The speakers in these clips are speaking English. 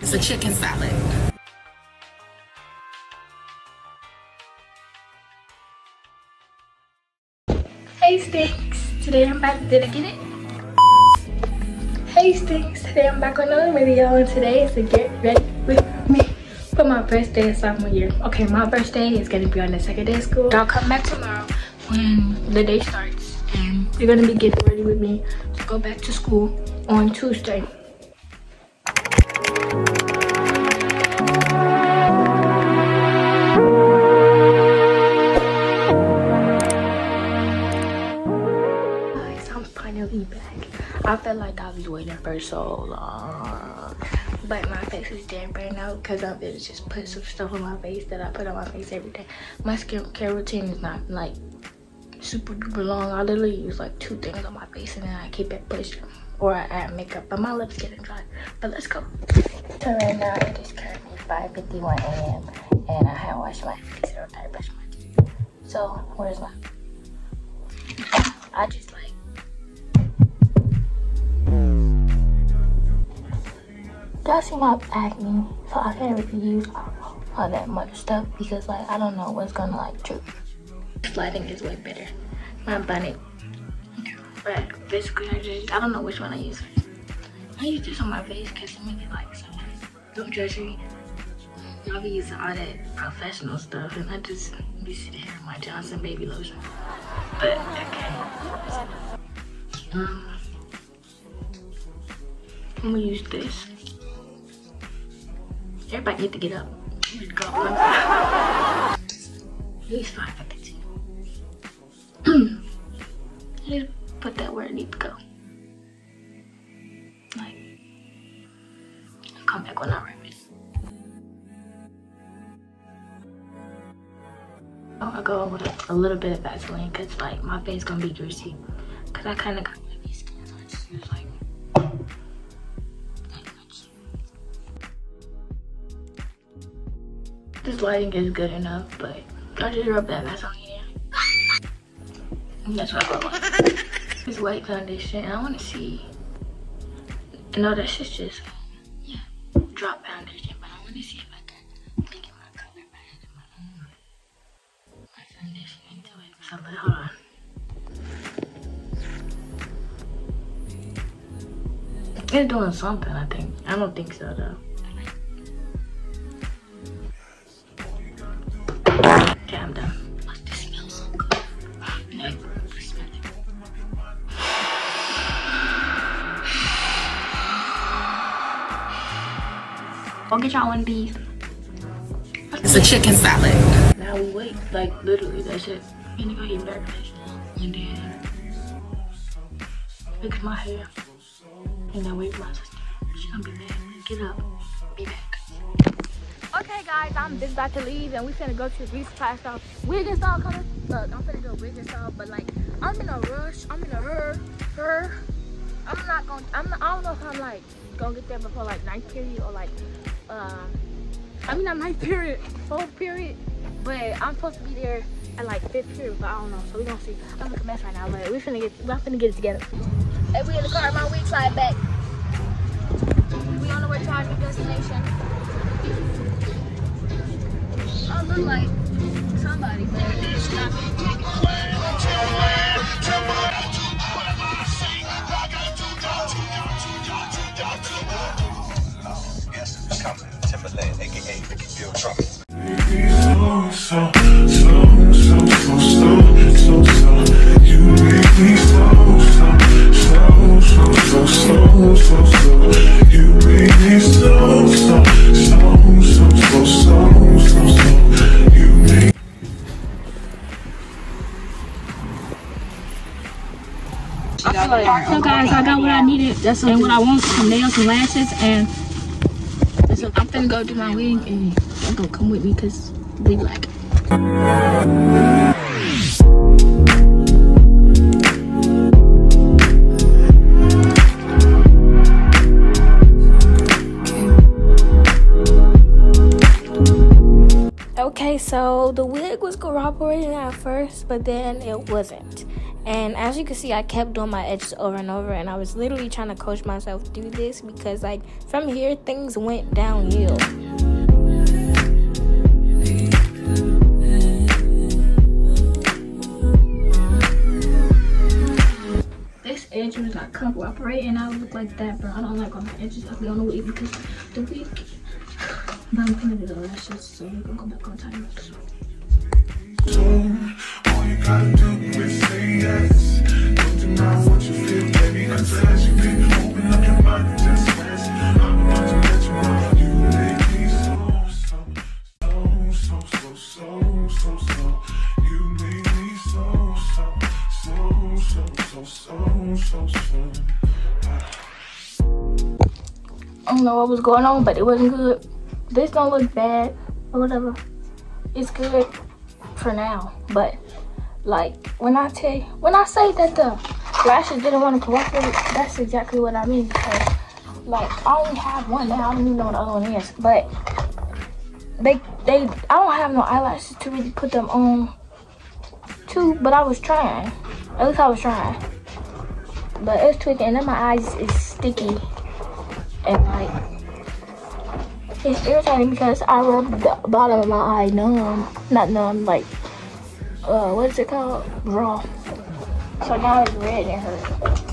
It's a chicken salad. Hey Stinks, today I'm back, did I get it? Hey Stinks, today I'm back on another video and today is to get ready with me for my first day of sophomore year. Okay, my first day is gonna be on the second day of school. I'll come back tomorrow when the day starts and you're gonna be getting ready with me to go back to school on Tuesday. For so long. But my face is damn right now because I'm just put some stuff on my face that I put on my face every day. My skincare routine is not like super duper long. I literally use like two things on my face and then I keep it pushed or I add makeup. But my lips getting dry. But let's go. So right now it is currently 5.51 a.m. and I haven't washed my face or I brushed my teeth. So where's my I just like y'all see my acne, so I can't really use all that much stuff because like I don't know what's gonna like trigger. Lighting is way better. My bunny. But basically I just I don't know which one I use. I use this on my face because it makes it like so don't judge me. Y'all be using all that professional stuff and I just be sitting here with my Johnson baby lotion. But okay. Um, I'm gonna use this. Everybody need to get up. Just go. At I need to put that where it needs to go. Like, come back when I'm ready. I'll go with a, a little bit of Vaseline because like my face is gonna be greasy. Cause I kind of got This lighting is good enough, but I just rub that Vaseline in. And that's what I like. This white foundation, I want to see. No, that's just just yeah, drop foundation, but I want to see if I can make it my color by adding my own my foundation into it. So hold on. It's doing something, I think. I don't think so though. I'll get y'all one of these. It's a chicken salad. Now we wait, like literally, that's it. I'm gonna go eat breakfast and then fix my hair and then wait for my sister. She's gonna be back. Get up, be back. Okay, guys, I'm just about to leave and we finna go to the beauty supply store. Wig and style coming. Look, I'm finna do a wig and style, but like, I'm in a rush. I'm in a hurry. hurry. I'm not gonna, I'm not, I don't know if I'm like gonna get there before like ninth period or like, um, I mean, not ninth period, fourth period, but I'm supposed to be there at like fifth period, but I don't know. So we gonna see. I'm like a mess right now, but we finna get, we're finna get it together. Hey, we in the car. My wig slide back. We on the way to our destination. I look like somebody, but it's not me. so, I feel like, so guys, I got what I needed That's and what I want, some nails and lashes, and so I'm finna go do my wig, and y'all gonna come with me, because we like it. Okay, so the wig was cooperating at first, but then it wasn't. And as you can see, I kept doing my edges over and over, and I was literally trying to coach myself through this because, like, from here, things went downhill. This edge was not cooperating. I look like that, bro. I don't like all my edges ugly on the wig because the wig. But I'm do the lashes, so we're gonna go back on time. All you gotta do is say yes. Don't deny what you feel, baby. You can open up your mind just. I'm about to let you know you me so, so, so, so, so, so, so, so. You make me so, so, so, so, so, so, so, so. I don't know what was going on, but it wasn't good. This don't look bad or whatever. It's good for now, but like when I tell you, when I say that the lashes didn't want to cooperate, that's exactly what I mean because like I only have one now. I don't even know what the other one is, but they they I don't have no eyelashes to really put them on too, but I was trying. At least I was trying. But it's tweaking and then my eyes is sticky and like it's irritating because I rub the bottom of my eye numb, not numb, like uh, what is it called? Raw. So now it's red and hurt. Yeah,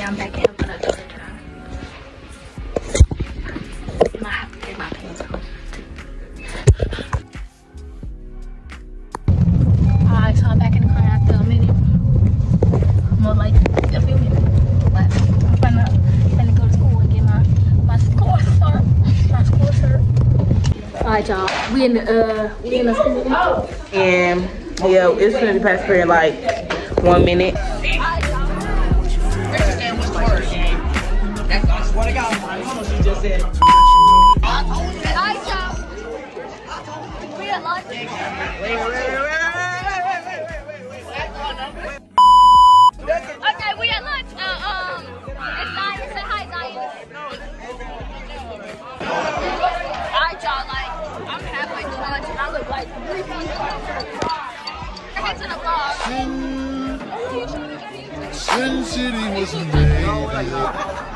I'm back in for the third time. I have to take my pants off. Alright, so I'm back in the car after a minute. More like a few minutes. I'm finna go to school and my, my. My. Alright, y'all. We in the, uh, we in the school. And yeah, it's gonna be past for like one minute. Alright, y'all. We at lunch. Wait, wait, wait, wait. Wait, wait, wait, wait, wait, wait, wait. Okay, we at lunch. Uh, um, it's Zion. Say hi, Zion. Alright, y'all. Like, I'm halfway through lunch and I look like three feet. Say hey to the vlog. Sin City was made.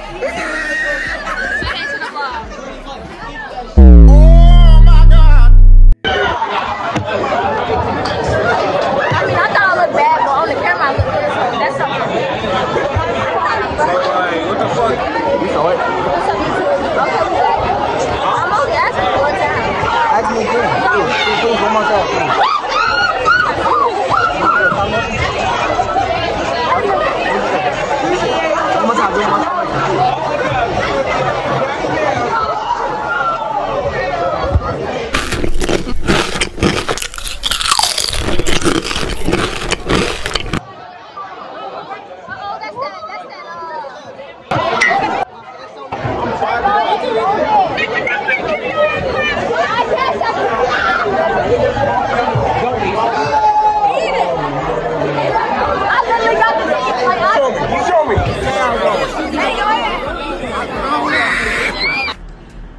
Thank you.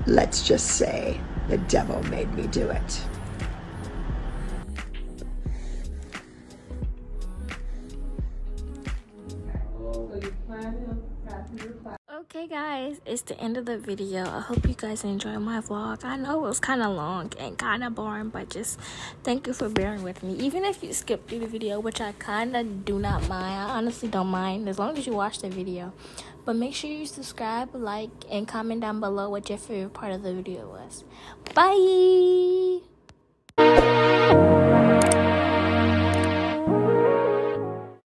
Let's just say the devil made me do it. Okay guys, it's the end of the video. I hope you guys enjoyed my vlog. I know it was kind of long and kind of boring, but just thank you for bearing with me. Even if you skip through the video, which I kind of do not mind. I honestly don't mind as long as you watch the video. But make sure you subscribe, like, and comment down below what your favorite part of the video was. Bye!